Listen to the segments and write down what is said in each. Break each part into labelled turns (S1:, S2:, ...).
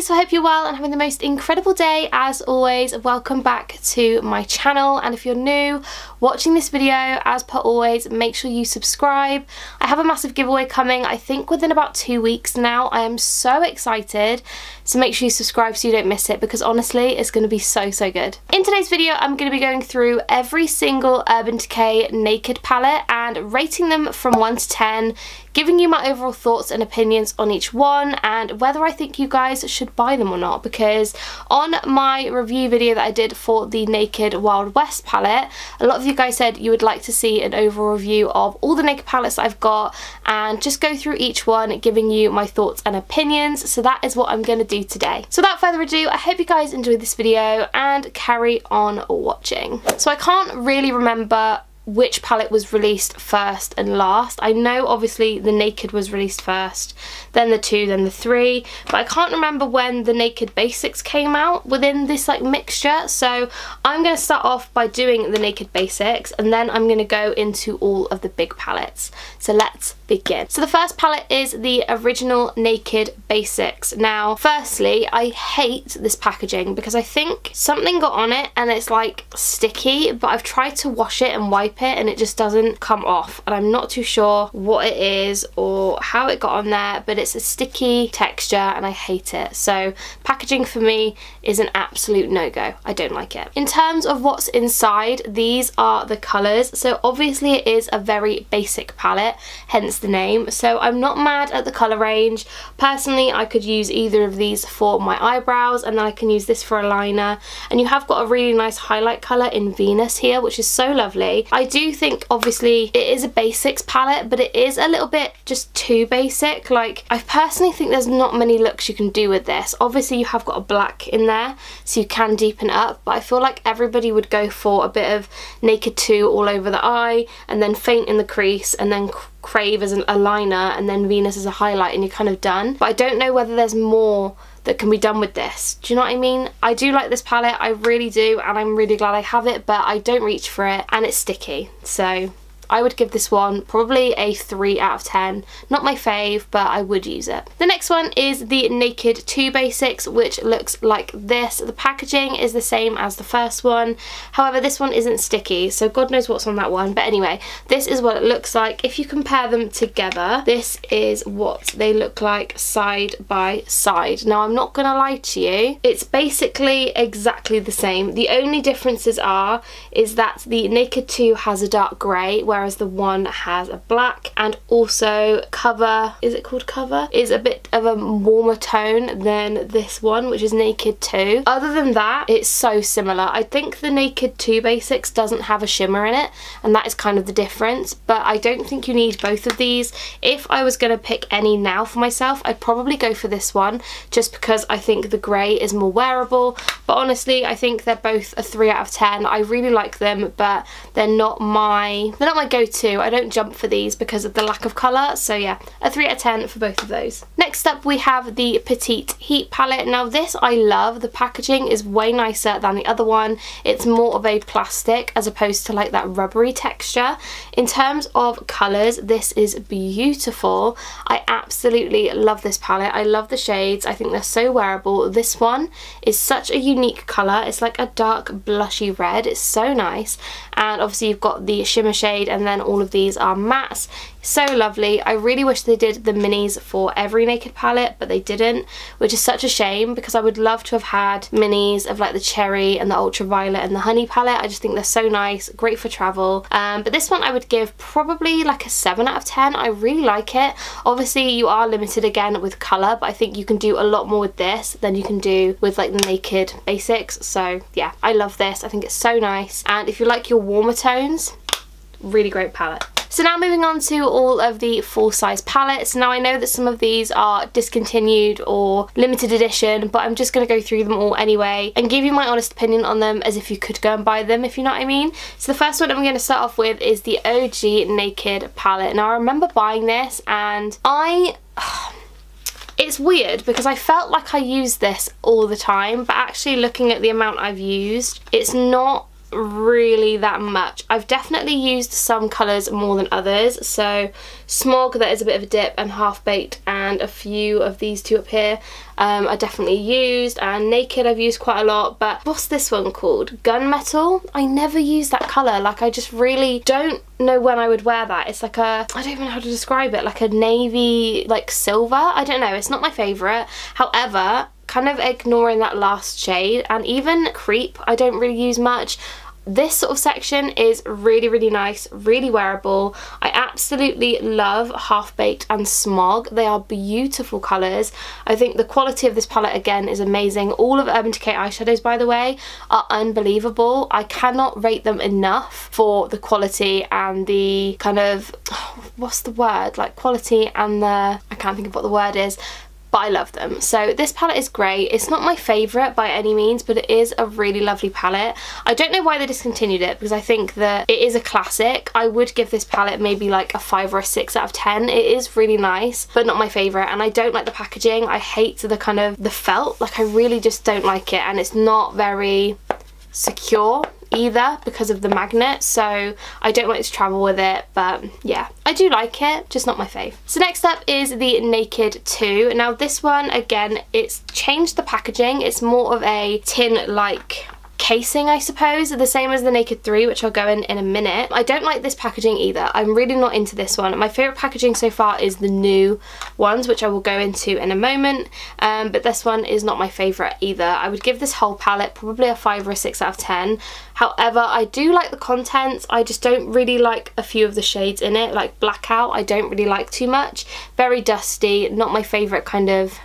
S1: so I hope you're well and having the most incredible day. As always, welcome back to my channel and if you're new watching this video, as per always, make sure you subscribe. I have a massive giveaway coming, I think within about two weeks now. I am so excited, so make sure you subscribe so you don't miss it because honestly, it's going to be so, so good. In today's video, I'm going to be going through every single Urban Decay Naked palette and rating them from 1 to 10, giving you my overall thoughts and opinions on each one and whether I think you guys should buy them or not because on my review video that I did for the Naked Wild West palette, a lot of you guys said you would like to see an overall review of all the Naked palettes I've got and just go through each one giving you my thoughts and opinions so that is what I'm going to do today. So without further ado, I hope you guys enjoyed this video and carry on watching. So I can't really remember which palette was released first and last. I know obviously the Naked was released first, then the 2, then the 3, but I can't remember when the Naked Basics came out within this like mixture, so I'm going to start off by doing the Naked Basics and then I'm going to go into all of the big palettes. So let's begin. So the first palette is the original Naked Basics. Now, firstly, I hate this packaging because I think something got on it and it's like sticky, but I've tried to wash it and wipe it and it just doesn't come off. And I'm not too sure what it is or how it got on there, but it's a sticky texture and I hate it. So packaging for me is an absolute no-go. I don't like it. In terms of what's inside, these are the colours. So obviously it is a very basic palette, hence the name. So I'm not mad at the colour range. Personally, I could use either of these for my eyebrows and then I can use this for a liner. And you have got a really nice highlight colour in Venus here, which is so lovely. I do think obviously it is a basics palette, but it is a little bit just too basic. Like I personally think there's not many looks you can do with this. Obviously you have got a black in there, so you can deepen up, but I feel like everybody would go for a bit of Naked 2 all over the eye, and then faint in the crease, and then Crave as a liner, and then Venus as a highlight, and you're kind of done. But I don't know whether there's more that can be done with this. Do you know what I mean? I do like this palette, I really do, and I'm really glad I have it, but I don't reach for it, and it's sticky, so I would give this one probably a 3 out of 10. Not my fave, but I would use it. The next one is the Naked 2 Basics, which looks like this. The packaging is the same as the first one. However, this one isn't sticky, so God knows what's on that one. But anyway, this is what it looks like. If you compare them together, this is what they look like side by side. Now, I'm not going to lie to you. It's basically exactly the same. The only differences are, is that the Naked 2 has a dark grey, where whereas the one has a black and also cover, is it called cover? Is a bit of a warmer tone than this one which is Naked 2. Other than that it's so similar. I think the Naked 2 Basics doesn't have a shimmer in it and that is kind of the difference but I don't think you need both of these. If I was going to pick any now for myself I'd probably go for this one just because I think the grey is more wearable but honestly I think they're both a 3 out of 10. I really like them but they're not my they're not my go-to. I don't jump for these because of the lack of colour. So yeah, a 3 out of 10 for both of those. Next up we have the Petite Heat palette. Now this I love. The packaging is way nicer than the other one. It's more of a plastic as opposed to like that rubbery texture. In terms of colours, this is beautiful. I absolutely love this palette. I love the shades. I think they're so wearable. This one is such a unique colour. It's like a dark blushy red. It's so nice. And obviously you've got the shimmer shade and then all of these are mattes so lovely. I really wish they did the minis for every Naked palette, but they didn't, which is such a shame because I would love to have had minis of like the Cherry and the Ultraviolet and the Honey palette. I just think they're so nice, great for travel. Um, but this one I would give probably like a 7 out of 10. I really like it. Obviously you are limited again with colour, but I think you can do a lot more with this than you can do with like the Naked basics. So yeah, I love this. I think it's so nice. And if you like your warmer tones, really great palette. So now moving on to all of the full size palettes. Now I know that some of these are discontinued or limited edition, but I'm just going to go through them all anyway and give you my honest opinion on them as if you could go and buy them, if you know what I mean. So the first one I'm going to start off with is the OG Naked palette. Now I remember buying this and I... It's weird because I felt like I used this all the time, but actually looking at the amount I've used, it's not really that much. I've definitely used some colours more than others. So Smog, that is a bit of a dip, and Half Baked, and a few of these two up here um, I definitely used. And Naked I've used quite a lot. But what's this one called? Gunmetal? I never use that colour. Like I just really don't know when I would wear that. It's like a, I don't even know how to describe it, like a navy, like silver. I don't know. It's not my favourite. However, kind of ignoring that last shade. And even Creep I don't really use much. This sort of section is really really nice really wearable. I absolutely love Half Baked and Smog. They are beautiful colours. I think the quality of this palette again is amazing. All of Urban Decay eyeshadows by the way are unbelievable. I cannot rate them enough for the quality and the kind of what's the word? Like quality and the I can't think of what the word is but I love them. So this palette is great. It's not my favourite by any means, but it is a really lovely palette. I don't know why they discontinued it because I think that it is a classic. I would give this palette maybe like a 5 or a 6 out of 10. It is really nice, but not my favourite. And I don't like the packaging. I hate the kind of the felt. Like I really just don't like it. And it's not very secure either because of the magnet so I don't like to travel with it but yeah I do like it just not my fave. So next up is the Naked 2. Now this one again it's changed the packaging it's more of a tin like casing I suppose, the same as the Naked 3 which I'll go in in a minute. I don't like this packaging either. I'm really not into this one. My favourite packaging so far is the new ones which I will go into in a moment um, but this one is not my favourite either. I would give this whole palette probably a 5 or a 6 out of 10. However, I do like the contents. I just don't really like a few of the shades in it, like Blackout I don't really like too much. Very dusty, not my favourite kind of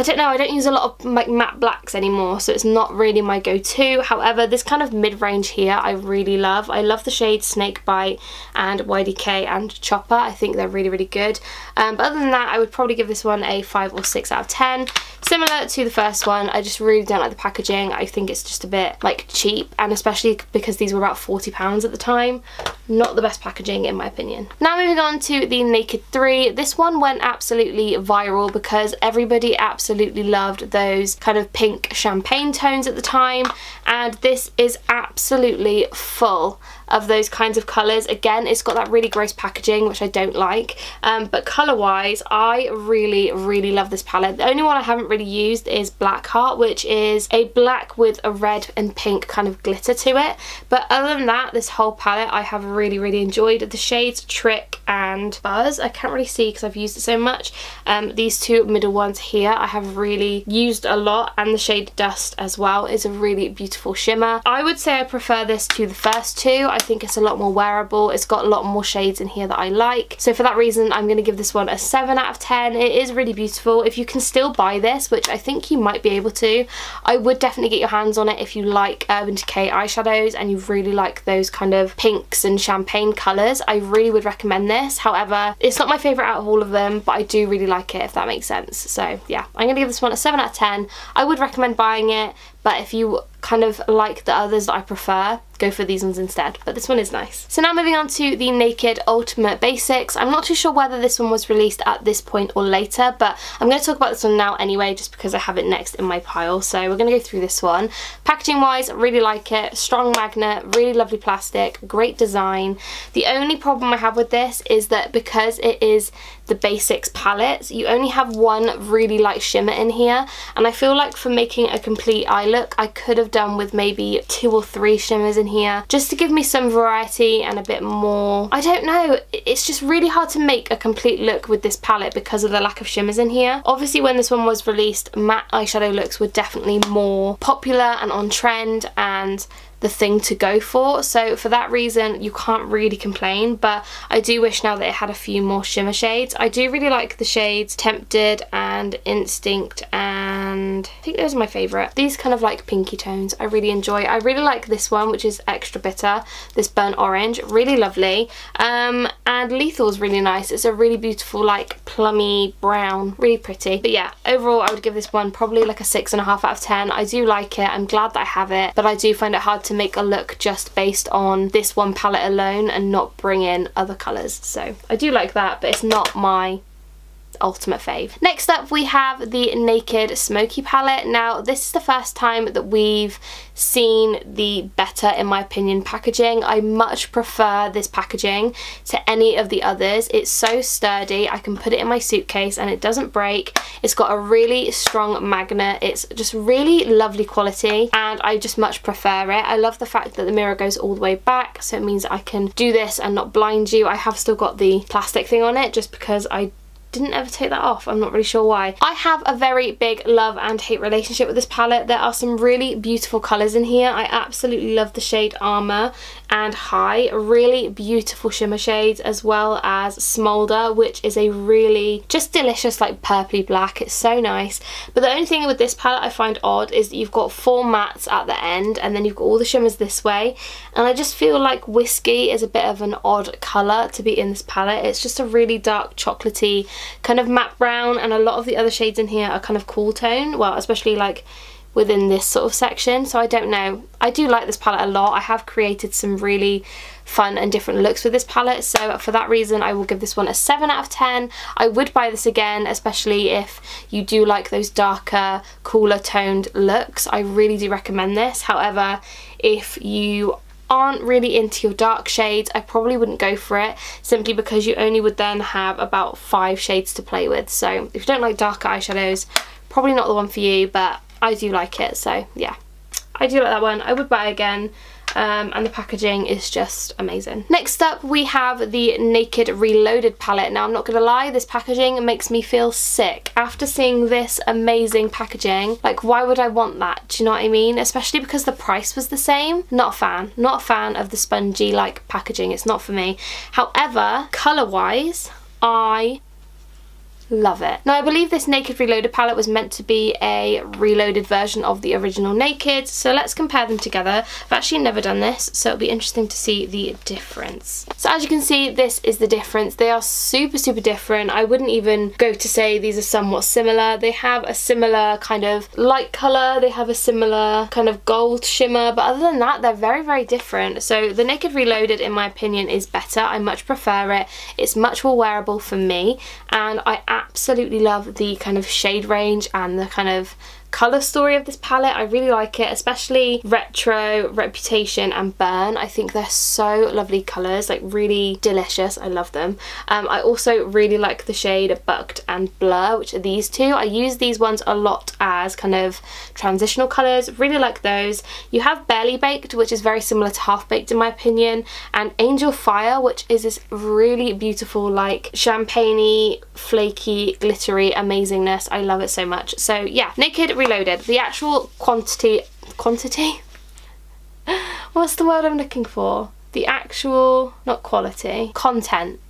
S1: I don't know, I don't use a lot of like matte blacks anymore, so it's not really my go-to. However, this kind of mid-range here I really love. I love the shades Snakebite and YDK and Chopper. I think they're really, really good. Um, but other than that, I would probably give this one a 5 or 6 out of 10. Similar to the first one, I just really don't like the packaging. I think it's just a bit like cheap, and especially because these were about £40 at the time. Not the best packaging in my opinion. Now moving on to the Naked 3. This one went absolutely viral because everybody absolutely loved those kind of pink champagne tones at the time and this is absolutely full of those kinds of colours. Again, it's got that really gross packaging, which I don't like. Um, but colour-wise, I really, really love this palette. The only one I haven't really used is Black Heart, which is a black with a red and pink kind of glitter to it. But other than that, this whole palette I have really, really really enjoyed. The shades Trick and Buzz, I can't really see because I've used it so much. Um, these two middle ones here I have really used a lot and the shade Dust as well is a really beautiful shimmer. I would say I prefer this to the first two. I think it's a lot more wearable. It's got a lot more shades in here that I like. So for that reason, I'm going to give this one a 7 out of 10. It is really beautiful. If you can still buy this, which I think you might be able to, I would definitely get your hands on it if you like Urban Decay eyeshadows and you really like those kind of pinks and champagne colours. I really would recommend this. However, it's not my favourite out of all of them, but I do really like it if that makes sense. So yeah, I'm going to give this one a 7 out of 10. I would recommend buying it, but if you kind of like the others that I prefer, go for these ones instead. But this one is nice. So now moving on to the Naked Ultimate Basics. I'm not too sure whether this one was released at this point or later, but I'm going to talk about this one now anyway, just because I have it next in my pile. So we're going to go through this one. Packaging wise, really like it. Strong magnet, really lovely plastic, great design. The only problem I have with this is that because it is the basics palettes, you only have one really light shimmer in here. And I feel like for making a complete eye look, I could have done with maybe two or three shimmers in here just to give me some variety and a bit more. I don't know, it's just really hard to make a complete look with this palette because of the lack of shimmers in here. Obviously when this one was released, matte eyeshadow looks were definitely more popular and on trend and the thing to go for so for that reason you can't really complain but I do wish now that it had a few more shimmer shades. I do really like the shades Tempted and Instinct and I think those are my favourite. These kind of like pinky tones I really enjoy. I really like this one which is extra bitter, this burnt orange, really lovely um, and Lethal is really nice. It's a really beautiful like plummy brown, really pretty. But yeah, overall I would give this one probably like a six and a half out of 10. I do like it, I'm glad that I have it, but I do find it hard to to make a look just based on this one palette alone and not bring in other colours. So I do like that, but it's not my ultimate fave. Next up we have the Naked Smoky palette. Now this is the first time that we've seen the better in my opinion packaging. I much prefer this packaging to any of the others. It's so sturdy. I can put it in my suitcase and it doesn't break. It's got a really strong magnet. It's just really lovely quality and I just much prefer it. I love the fact that the mirror goes all the way back so it means I can do this and not blind you. I have still got the plastic thing on it just because I didn't ever take that off. I'm not really sure why. I have a very big love and hate relationship with this palette. There are some really beautiful colours in here. I absolutely love the shade Armour and High. Really beautiful shimmer shades as well as Smolder which is a really just delicious like purpley black. It's so nice. But the only thing with this palette I find odd is that you've got four mattes at the end and then you've got all the shimmers this way and I just feel like Whiskey is a bit of an odd colour to be in this palette. It's just a really dark chocolatey kind of matte brown and a lot of the other shades in here are kind of cool tone well especially like within this sort of section. So I don't know. I do like this palette a lot. I have created some really fun and different looks with this palette. So for that reason I will give this one a 7 out of 10 I would buy this again especially if you do like those darker cooler toned looks. I really do recommend this. However if you aren't really into your dark shades, I probably wouldn't go for it simply because you only would then have about five shades to play with. So if you don't like darker eyeshadows, probably not the one for you, but I do like it. So yeah, I do like that one. I would buy again um, and the packaging is just amazing. Next up we have the Naked Reloaded palette. Now I'm not gonna lie, this packaging makes me feel sick. After seeing this amazing packaging, like why would I want that? Do you know what I mean? Especially because the price was the same. Not a fan. Not a fan of the spongy like packaging. It's not for me. However, colour wise, I Love it. Now I believe this Naked Reloaded palette was meant to be a reloaded version of the original Naked, so let's compare them together. I've actually never done this, so it'll be interesting to see the difference. So as you can see, this is the difference. They are super, super different. I wouldn't even go to say these are somewhat similar. They have a similar kind of light colour, they have a similar kind of gold shimmer, but other than that, they're very, very different. So the Naked Reloaded, in my opinion, is better. I much prefer it. It's much more wearable for me, and I absolutely love the kind of shade range and the kind of colour story of this palette. I really like it, especially Retro, Reputation and Burn. I think they're so lovely colours, like really delicious. I love them. Um, I also really like the shade Bucked and Blur, which are these two. I use these ones a lot as kind of transitional colours. Really like those. You have Barely Baked, which is very similar to Half Baked in my opinion, and Angel Fire, which is this really beautiful like champagne flaky, glittery amazingness. I love it so much. So yeah, Naked Reloaded. The actual quantity, quantity? What's the word I'm looking for? The actual, not quality, content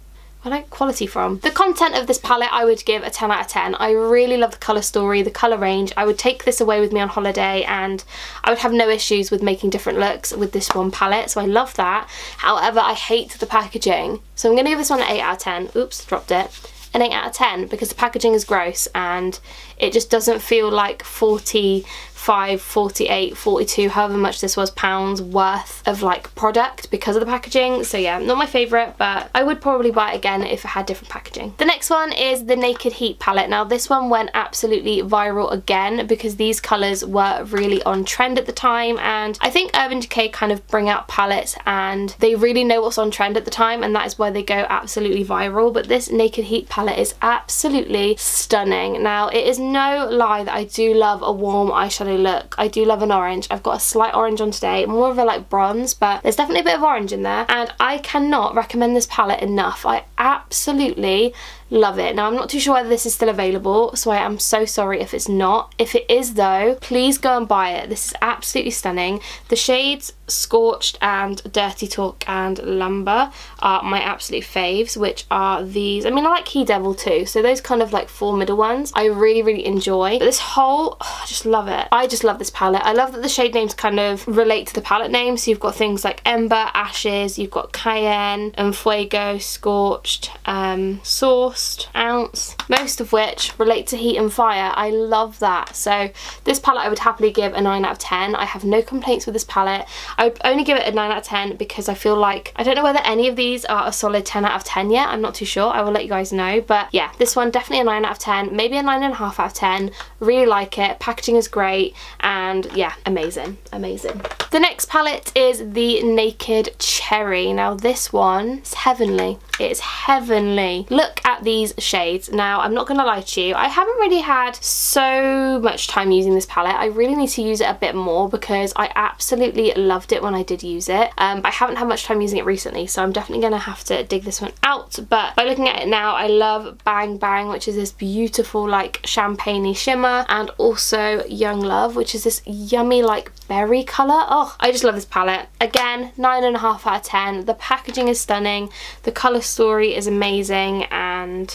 S1: where like quality from? The content of this palette I would give a 10 out of 10. I really love the colour story, the colour range. I would take this away with me on holiday and I would have no issues with making different looks with this one palette, so I love that. However, I hate the packaging. So I'm going to give this one an 8 out of 10. Oops, dropped it an 8 out of 10 because the packaging is gross and it just doesn't feel like 40 45 48 42 however much this was pounds worth of like product because of the packaging. So yeah not my favorite but I would probably buy it again if it had different packaging. The next one is the Naked Heat palette. Now this one went absolutely viral again because these colors were really on trend at the time and I think Urban Decay kind of bring out palettes and they really know what's on trend at the time and that is why they go absolutely viral. But this Naked Heat palette is absolutely stunning. Now it is no lie that I do love a warm eyeshadow look. I do love an orange. I've got a slight orange on today, more of a like bronze, but there's definitely a bit of orange in there. And I cannot recommend this palette enough. I absolutely love it. Now I'm not too sure whether this is still available so I am so sorry if it's not. If it is though please go and buy it. This is absolutely stunning. The shades Scorched and Dirty Talk and Lumber are my absolute faves which are these. I mean I like He Devil too so those kind of like four middle ones I really really enjoy. But this whole, oh, I just love it. I just love this palette. I love that the shade names kind of relate to the palette names. so you've got things like Ember, Ashes, you've got Cayenne and Fuego, Scorched, um, Sauced, ounce, most of which relate to heat and fire. I love that. So this palette I would happily give a 9 out of 10. I have no complaints with this palette. I only give it a 9 out of 10 because I feel like, I don't know whether any of these are a solid 10 out of 10 yet. I'm not too sure. I will let you guys know. But yeah, this one definitely a 9 out of 10, maybe a 9.5 out of 10. Really like it. Packaging is great and yeah, amazing, amazing. The next palette is the Naked Cherry. Now this one is heavenly. It is heavenly. Look at these shades. Now, I'm not going to lie to you. I haven't really had so much time using this palette. I really need to use it a bit more because I absolutely loved it when I did use it. Um, I haven't had much time using it recently, so I'm definitely going to have to dig this one out. But by looking at it now, I love Bang Bang, which is this beautiful like champagne shimmer, and also Young Love, which is this yummy like berry colour. Oh, I just love this palette. Again, 9.5 out of 10. The packaging is stunning. The colour story is amazing and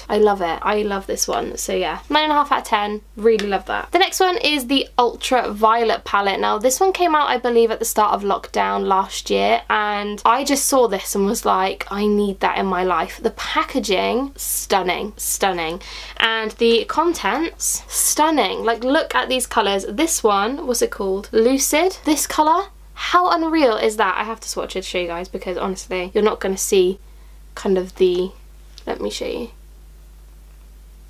S1: I love it. I love this one. So yeah, 9.5 out of 10. Really love that. The next one is the Ultra Violet palette. Now this one came out I believe at the start of lockdown last year and I just saw this and was like I need that in my life. The packaging, stunning, stunning. And the contents, stunning. Like look at these colours. This one, what's it called? Lucid. This colour, how unreal is that? I have to swatch it to show you guys because honestly, you're not going to see kind of the, let me show you.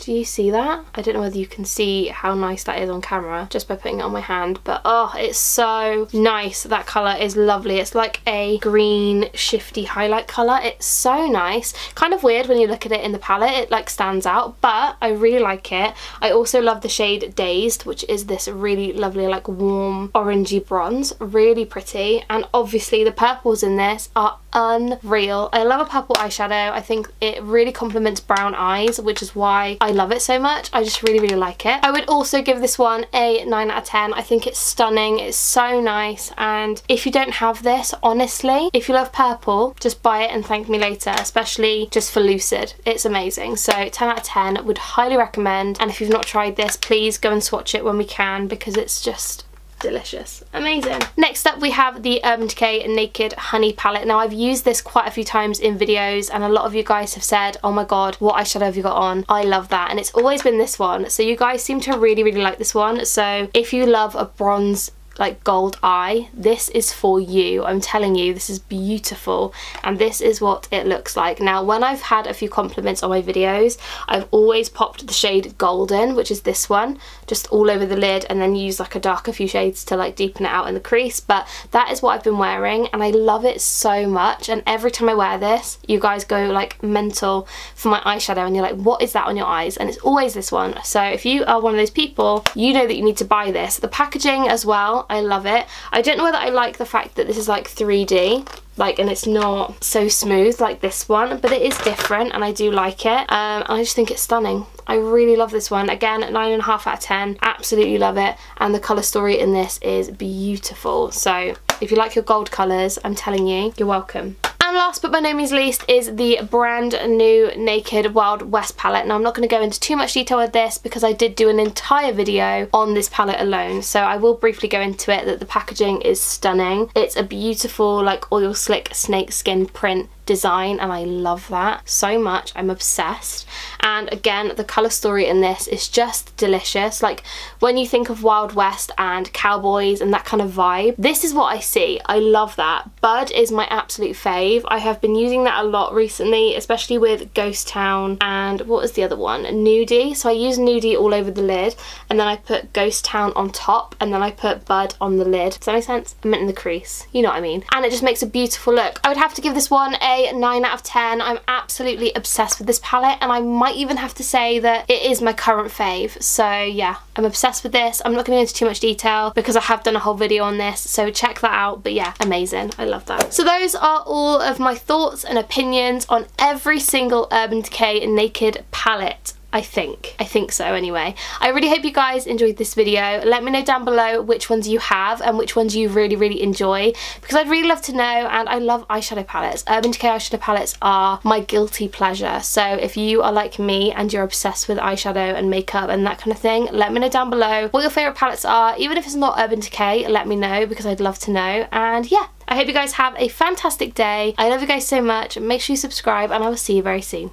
S1: Do you see that? I don't know whether you can see how nice that is on camera just by putting it on my hand, but oh, it's so nice. That colour is lovely. It's like a green shifty highlight colour. It's so nice. Kind of weird when you look at it in the palette, it like stands out, but I really like it. I also love the shade Dazed, which is this really lovely like warm orangey bronze. Really pretty. And obviously the purples in this are unreal. I love a purple eyeshadow. I think it really complements brown eyes, which is why I love it so much. I just really, really like it. I would also give this one a 9 out of 10. I think it's stunning. It's so nice. And if you don't have this, honestly, if you love purple, just buy it and thank me later, especially just for Lucid. It's amazing. So 10 out of 10 would highly recommend. And if you've not tried this, please go and swatch it when we can because it's just delicious. Amazing. Next up we have the Urban Decay Naked Honey Palette. Now I've used this quite a few times in videos and a lot of you guys have said, oh my god, what eyeshadow have you got on? I love that and it's always been this one. So you guys seem to really, really like this one. So if you love a bronze like gold eye. This is for you. I'm telling you this is beautiful. And this is what it looks like. Now when I've had a few compliments on my videos I've always popped the shade golden which is this one just all over the lid and then use like a darker few shades to like deepen it out in the crease. But that is what I've been wearing and I love it so much. And every time I wear this you guys go like mental for my eyeshadow and you're like what is that on your eyes? And it's always this one. So if you are one of those people you know that you need to buy this. The packaging as well I love it. I don't know whether I like the fact that this is like 3D like and it's not so smooth like this one but it is different and I do like it. Um, and I just think it's stunning. I really love this one. Again 9.5 out of 10 absolutely love it. And the colour story in this is beautiful. So if you like your gold colours I'm telling you you're welcome and last but by no means least is the brand new Naked Wild West palette. Now I'm not going to go into too much detail with this because I did do an entire video on this palette alone. So I will briefly go into it that the packaging is stunning. It's a beautiful like oil slick snake skin print design and I love that so much. I'm obsessed. And again, the colour story in this is just delicious. Like when you think of Wild West and cowboys and that kind of vibe, this is what I see. I love that. Bud is my absolute fave. I have been using that a lot recently, especially with Ghost Town and what was the other one? Nudie. So I use Nudie all over the lid and then I put Ghost Town on top and then I put Bud on the lid. Does that make sense? I meant in the crease. You know what I mean. And it just makes a beautiful look. I would have to give this one a 9 out of 10. I'm absolutely obsessed with this palette and I might even have to say that it is my current fave. So yeah, I'm obsessed with this. I'm not going to go into too much detail because I have done a whole video on this. So check that out. But yeah, amazing. I love that. So those are all of my thoughts and opinions on every single Urban Decay Naked palette. I think. I think so anyway. I really hope you guys enjoyed this video. Let me know down below which ones you have and which ones you really, really enjoy because I'd really love to know and I love eyeshadow palettes. Urban Decay eyeshadow palettes are my guilty pleasure. So if you are like me and you're obsessed with eyeshadow and makeup and that kind of thing, let me know down below what your favourite palettes are. Even if it's not Urban Decay, let me know because I'd love to know. And yeah, I hope you guys have a fantastic day. I love you guys so much. Make sure you subscribe and I will see you very soon.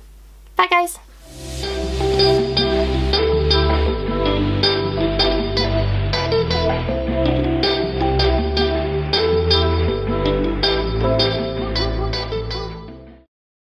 S1: Bye guys. Thank you.